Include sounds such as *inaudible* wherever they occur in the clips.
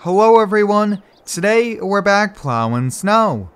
Hello everyone, today we're back plowing snow.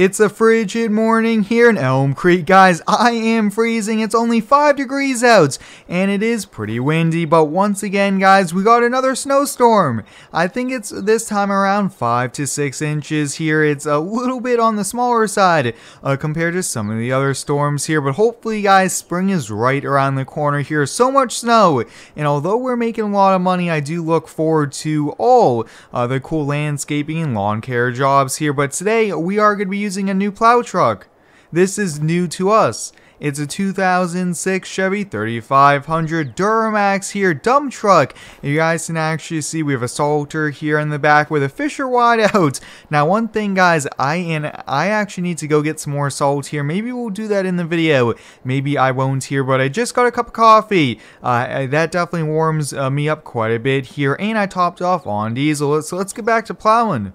It's a frigid morning here in Elm Creek, guys. I am freezing. It's only 5 degrees out, and it is pretty windy. But once again, guys, we got another snowstorm. I think it's this time around 5 to 6 inches here. It's a little bit on the smaller side uh, compared to some of the other storms here. But hopefully, guys, spring is right around the corner here. So much snow. And although we're making a lot of money, I do look forward to all uh, the cool landscaping and lawn care jobs here. But today, we are going to be using a new plow truck. This is new to us. It's a 2006 Chevy 3500 Duramax here dump truck. You guys can actually see we have a Salter here in the back with a Fisher wide out. *laughs* Now one thing guys, I and I actually need to go get some more salt here. Maybe we'll do that in the video. Maybe I won't here, but I just got a cup of coffee. Uh, that definitely warms uh, me up quite a bit here. And I topped off on diesel. So let's get back to plowing.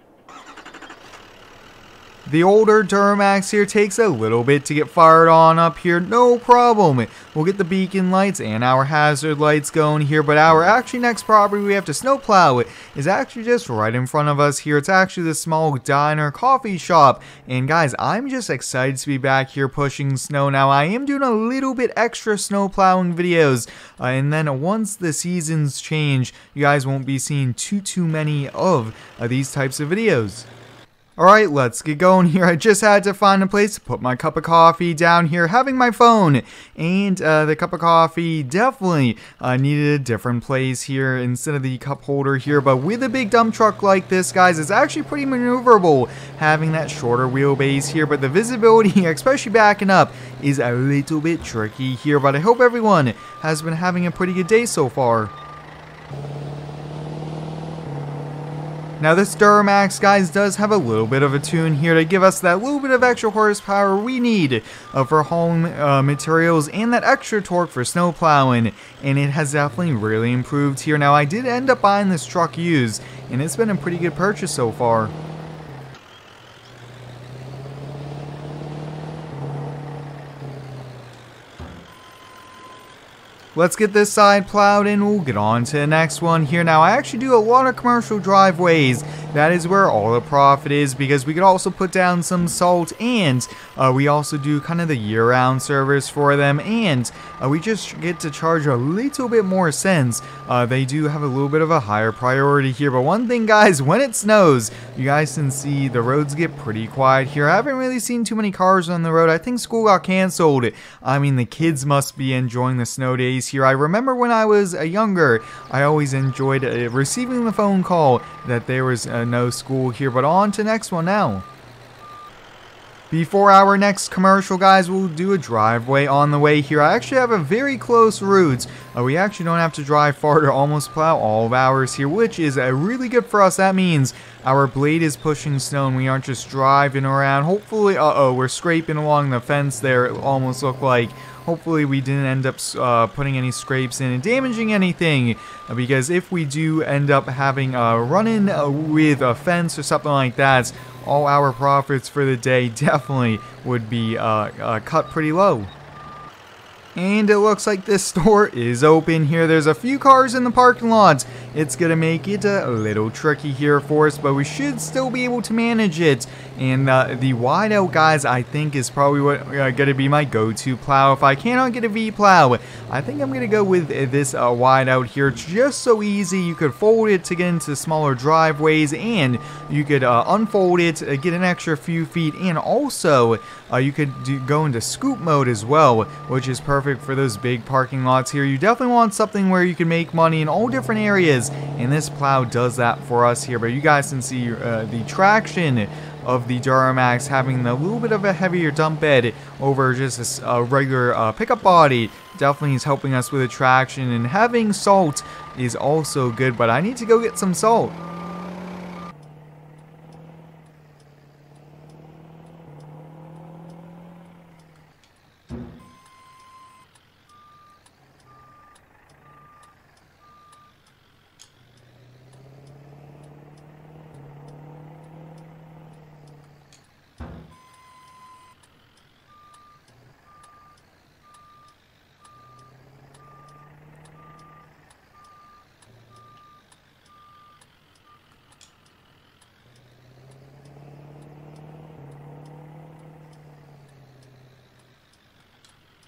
The older Duramax here takes a little bit to get fired on up here, no problem. We'll get the beacon lights and our hazard lights going here, but our actually next property we have to snowplow it is actually just right in front of us here. It's actually the small diner coffee shop. And guys, I'm just excited to be back here pushing snow now. I am doing a little bit extra snow plowing videos, uh, and then once the seasons change, you guys won't be seeing too, too many of uh, these types of videos. Alright, let's get going here. I just had to find a place to put my cup of coffee down here, having my phone. And uh, the cup of coffee definitely uh, needed a different place here instead of the cup holder here. But with a big dump truck like this, guys, it's actually pretty maneuverable having that shorter wheelbase here. But the visibility, *laughs* especially backing up, is a little bit tricky here. But I hope everyone has been having a pretty good day so far. Now this Duramax, guys, does have a little bit of a tune here to give us that little bit of extra horsepower we need uh, for hauling uh, materials and that extra torque for snow plowing, and it has definitely really improved here. Now I did end up buying this truck used, and it's been a pretty good purchase so far. Let's get this side plowed and we'll get on to the next one here. Now, I actually do a lot of commercial driveways. That is where all the profit is because we could also put down some salt and uh, we also do kind of the year-round service for them and uh, we just get to charge a little bit more cents. Uh, they do have a little bit of a higher priority here. But one thing, guys, when it snows, you guys can see the roads get pretty quiet here. I haven't really seen too many cars on the road. I think school got canceled. I mean, the kids must be enjoying the snow days here. I remember when I was younger, I always enjoyed uh, receiving the phone call that there was uh, no school here. But on to next one now. Before our next commercial, guys, we'll do a driveway on the way here. I actually have a very close route. Uh, we actually don't have to drive far to almost plow all of ours here, which is uh, really good for us. That means our blade is pushing snow and we aren't just driving around. Hopefully, uh-oh, we're scraping along the fence there. It almost looked like Hopefully we didn't end up uh, putting any scrapes in and damaging anything uh, because if we do end up having a run-in uh, with a fence or something like that, all our profits for the day *laughs* definitely would be uh, uh, cut pretty low. And it looks like this *laughs* store is open here. There's a few cars in the parking lot. It's going to make it a little tricky here for us, but we should still be able to manage it. And uh, the wide out, guys, I think is probably what uh, going to be my go-to plow. If I cannot get a V-plow, I think I'm going to go with this uh, wide out here. It's just so easy. You could fold it to get into smaller driveways, and you could uh, unfold it, uh, get an extra few feet, and also uh, you could do, go into scoop mode as well, which is perfect for those big parking lots here. You definitely want something where you can make money in all different areas, and this plow does that for us here. But you guys can see uh, the traction of the Duramax having a little bit of a heavier dump bed over just a, regular uh, pickup body definitely is helping us with traction and having salt is also good but I need to go get some salt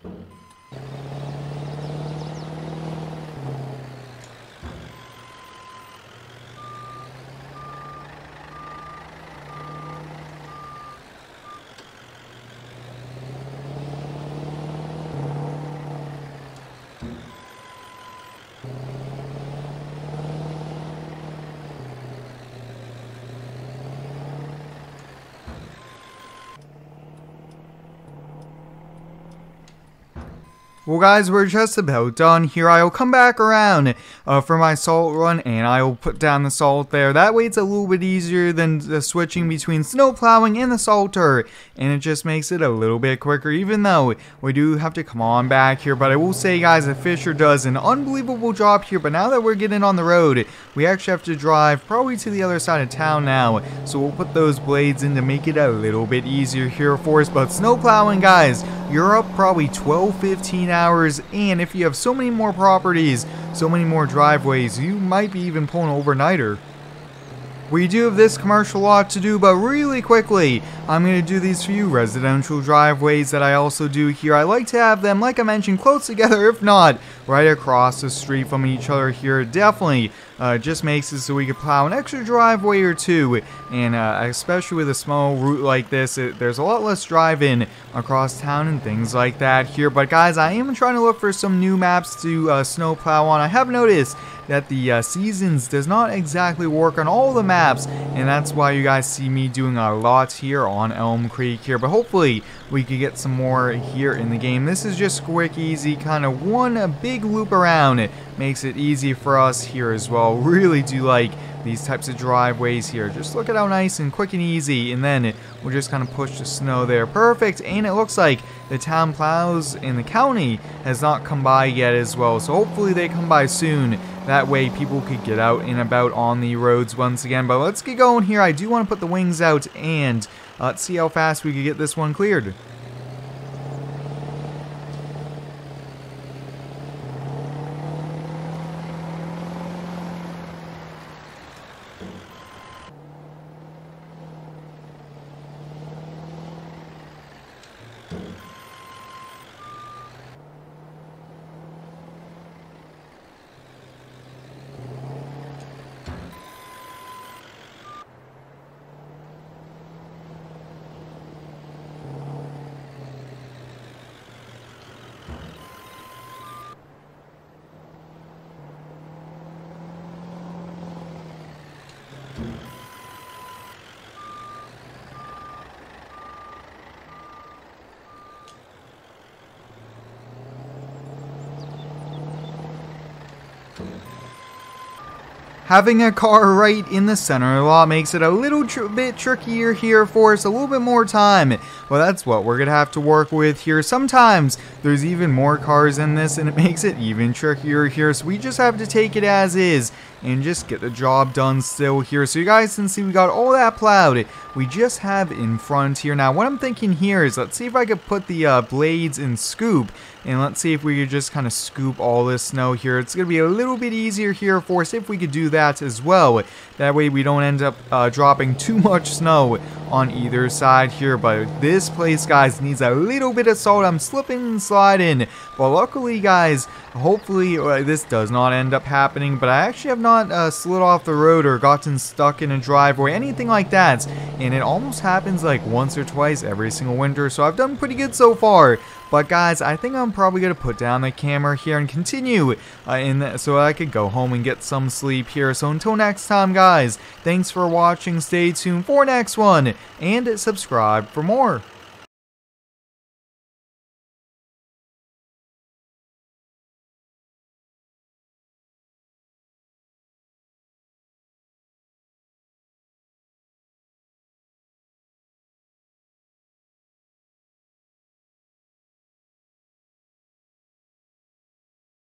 you. Well guys, we're just about done here. I'll come back around uh, for my salt run and I'll put down the salt there. That way it's a little bit easier than switching between snow plowing and the salter. And it just makes it a little bit quicker even though we do have to come on back here. But I will say guys that Fisher does an unbelievable job here. But now that we're getting on the road, we actually have to drive probably to the other side of town now. So we'll put those blades in to make it a little bit easier here for us. But snow plowing guys, you're up probably 12, 15 hours, and if you have so many more properties, so many more driveways, you might be even pulling overnighter. We do have this commercial lot to do, but really quickly, I'm going to do these few residential driveways that I also do here. I like to have them, like I mentioned, close together, if not right across the street from each other here. Definitely uh, just makes it so we can plow an extra driveway or two, and uh, especially with a small route like this, it, there's a lot less driving across town and things like that here. But guys, I am trying to look for some new maps to uh, snow plow on. I have noticed that the uh, seasons does not exactly work on all the maps and that's why you guys see me doing a lot here Elm Creek here but hopefully we could get some more here in the game this is just quick easy kind of one big loop around it makes it easy for us here as well really do like these types of driveways here. Just look at how nice and quick and easy, and then we'll just kind of push the snow there. Perfect, and it looks like the town plows in the county has not come by yet as well, so hopefully they come by soon that way people could get out and about on the roads once again. But let's get going here. I do want to put the wings out and let's see how fast we can get this one cleared. Having a car right in the center of the lot makes it a little tr bit trickier here for us, a little bit more time. Well, that's what we're going to have to work with here. Sometimes there's even more cars in this and it makes it even trickier here, so we just have to take it as is and just get the job done still here. So you guys can see we got all that plowed we just have in front here. Now what I'm thinking here is let's see if I could put the uh, blades in scoop and let's see if we could just kind of scoop all this snow here. It's going to be a little bit easier here for us if we could do that as well. That way we don't end up uh, dropping too much snow on either side here. But this place, guys, needs a little bit of salt. I'm slipping and sliding. But luckily, guys, hopefully uh, this does not end up happening. But I actually have not uh, slid off the road or gotten stuck in a driveway, anything like that. And it almost happens like once or twice every single winter. So I've done pretty good so far. But guys, I think I'm probably going to put down the camera here and continue uh, in so I could go home and get some sleep here. So until next time, guys, thanks for watching. Stay tuned for next one and subscribe for more.